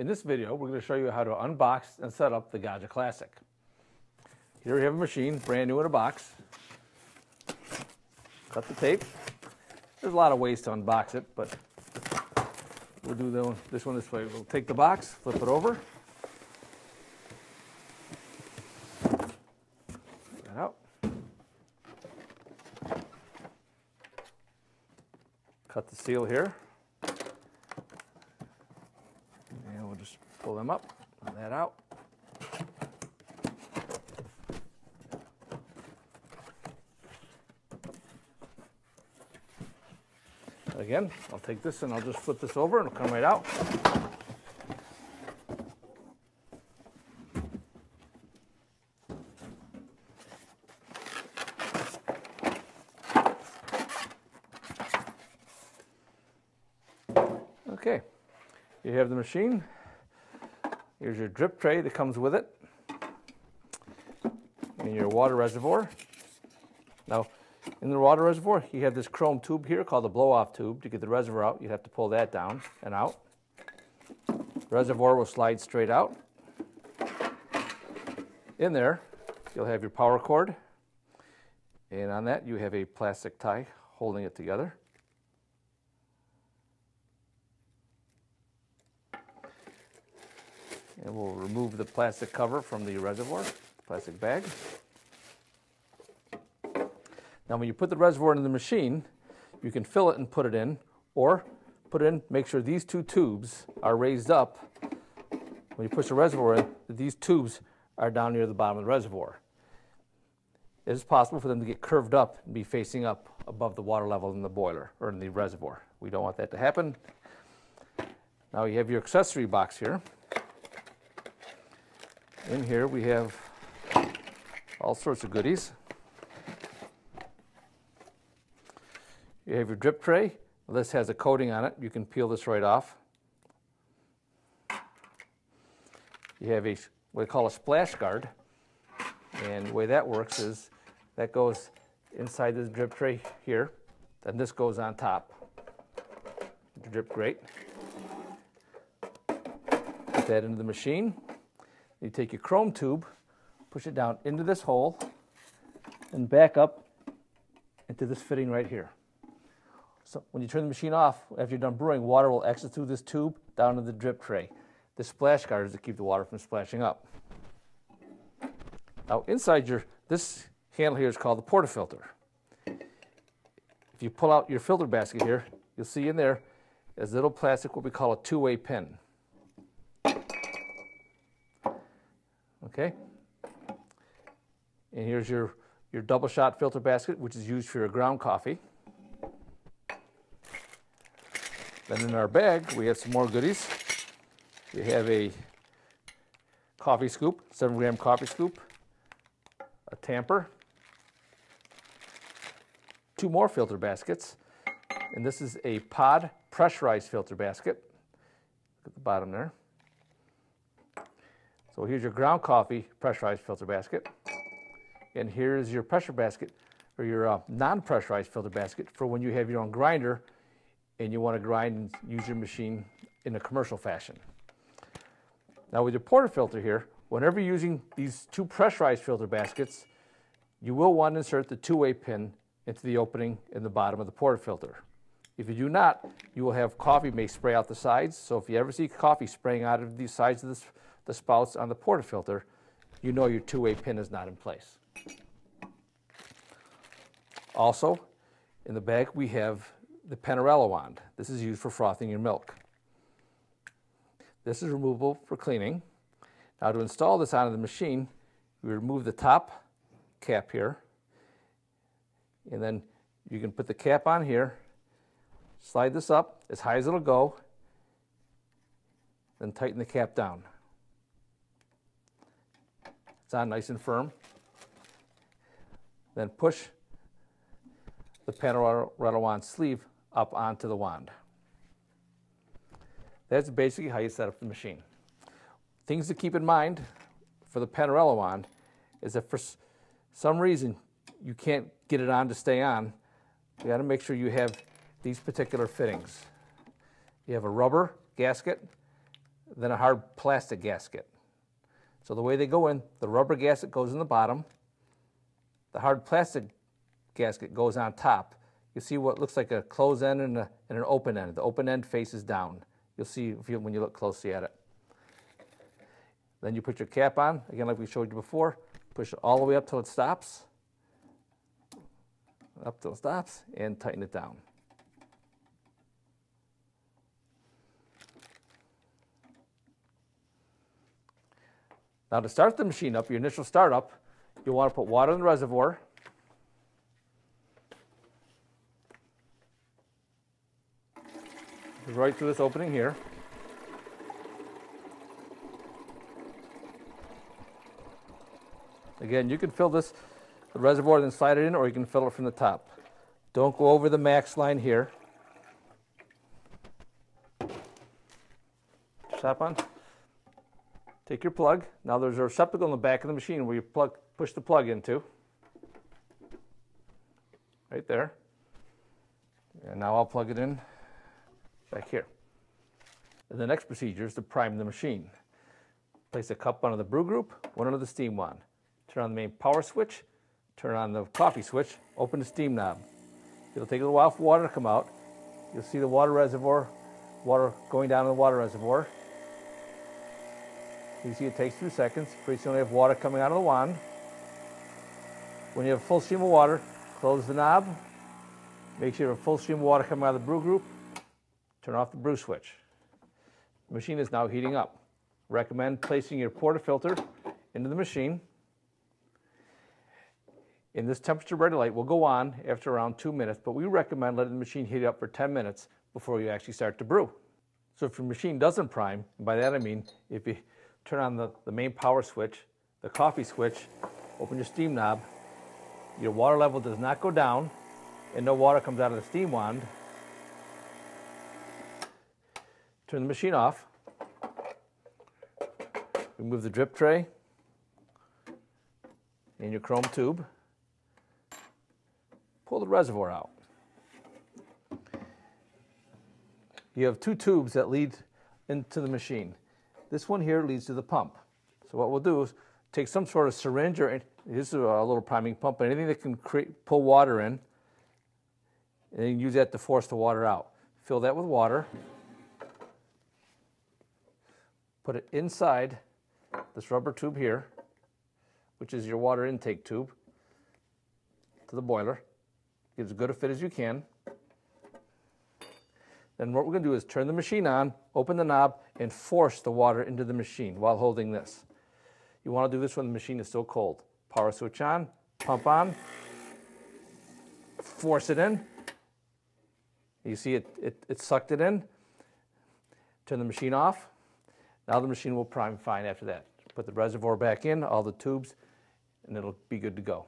In this video, we're going to show you how to unbox and set up the Gaggia Classic. Here we have a machine, brand new in a box. Cut the tape. There's a lot of ways to unbox it, but we'll do the, this one this way. We'll take the box, flip it over. That out. Cut the seal here. And we'll just pull them up, pull that out. Again, I'll take this and I'll just flip this over and it'll come right out. Okay, you have the machine. Here's your drip tray that comes with it and your water reservoir. Now, in the water reservoir, you have this chrome tube here called the blow-off tube. To get the reservoir out, you have to pull that down and out. The reservoir will slide straight out. In there, you'll have your power cord, and on that you have a plastic tie holding it together. And we'll remove the plastic cover from the reservoir, plastic bag. Now when you put the reservoir in the machine, you can fill it and put it in, or put it in, make sure these two tubes are raised up. When you push the reservoir in, these tubes are down near the bottom of the reservoir. It is possible for them to get curved up and be facing up above the water level in the boiler or in the reservoir. We don't want that to happen. Now you have your accessory box here. In here we have all sorts of goodies. You have your drip tray. This has a coating on it. You can peel this right off. You have a what we call a splash guard. And the way that works is that goes inside this drip tray here. Then this goes on top. Drip grate. Put that into the machine. You take your chrome tube, push it down into this hole, and back up into this fitting right here. So when you turn the machine off, after you're done brewing, water will exit through this tube down to the drip tray. The splash guard is to keep the water from splashing up. Now inside your, this handle here is called the portafilter. If you pull out your filter basket here, you'll see in there is little plastic, what we call a two-way pin. Okay? And here's your, your double shot filter basket, which is used for your ground coffee. Then in our bag, we have some more goodies. We have a coffee scoop, seven gram coffee scoop, a tamper, two more filter baskets, and this is a pod pressurized filter basket. Look at the bottom there. So here's your ground coffee pressurized filter basket. And here's your pressure basket, or your uh, non-pressurized filter basket for when you have your own grinder and you want to grind and use your machine in a commercial fashion. Now with your portafilter here, whenever you're using these two pressurized filter baskets, you will want to insert the two-way pin into the opening in the bottom of the portafilter. If you do not, you will have coffee may spray out the sides. So if you ever see coffee spraying out of the sides of this, the spouts on the portafilter, you know your two-way pin is not in place. Also, in the bag we have the Panarello wand. This is used for frothing your milk. This is removable for cleaning. Now to install this onto the machine, we remove the top cap here, and then you can put the cap on here, slide this up as high as it'll go, then tighten the cap down. It's on nice and firm. Then push the Panarello wand sleeve up onto the wand. That's basically how you set up the machine. Things to keep in mind for the Panarello wand is that for some reason you can't get it on to stay on, you got to make sure you have these particular fittings. You have a rubber gasket then a hard plastic gasket. So the way they go in, the rubber gasket goes in the bottom, the hard plastic gasket goes on top. You see what looks like a closed end and, a, and an open end. The open end faces down. You'll see you, when you look closely at it. Then you put your cap on, again like we showed you before, push it all the way up till it stops, up till it stops, and tighten it down. Now to start the machine up, your initial startup, you'll want to put water in the reservoir. Right through this opening here. Again, you can fill this the reservoir then slide it in or you can fill it from the top. Don't go over the max line here. Strap on. Take your plug. Now there's a receptacle in the back of the machine where you plug, push the plug into. Right there. And now I'll plug it in back here. And the next procedure is to prime the machine. Place a cup under the brew group, one under the steam wand. Turn on the main power switch, turn on the coffee switch, open the steam knob. It'll take a little while for water to come out. You'll see the water reservoir, water going down in the water reservoir. You see it takes two seconds. Pretty soon you have water coming out of the wand. When you have a full stream of water, close the knob. Make sure you have a full stream of water coming out of the brew group. Turn off the brew switch. The machine is now heating up. Recommend placing your portafilter into the machine. In this temperature ready light will go on after around two minutes, but we recommend letting the machine heat up for 10 minutes before you actually start to brew. So if your machine doesn't prime, by that I mean if you turn on the, the main power switch, the coffee switch, open your steam knob, your water level does not go down, and no water comes out of the steam wand, turn the machine off, remove the drip tray and your chrome tube, pull the reservoir out. You have two tubes that lead into the machine. This one here leads to the pump. So what we'll do is take some sort of syringe or is a little priming pump, anything that can create, pull water in, and use that to force the water out. Fill that with water. Put it inside this rubber tube here, which is your water intake tube, to the boiler. Give as good a fit as you can. Then what we're going to do is turn the machine on, open the knob, and force the water into the machine while holding this. You want to do this when the machine is still cold. Power switch on, pump on, force it in. You see it, it, it sucked it in. Turn the machine off. Now the machine will prime fine after that. Put the reservoir back in, all the tubes, and it'll be good to go.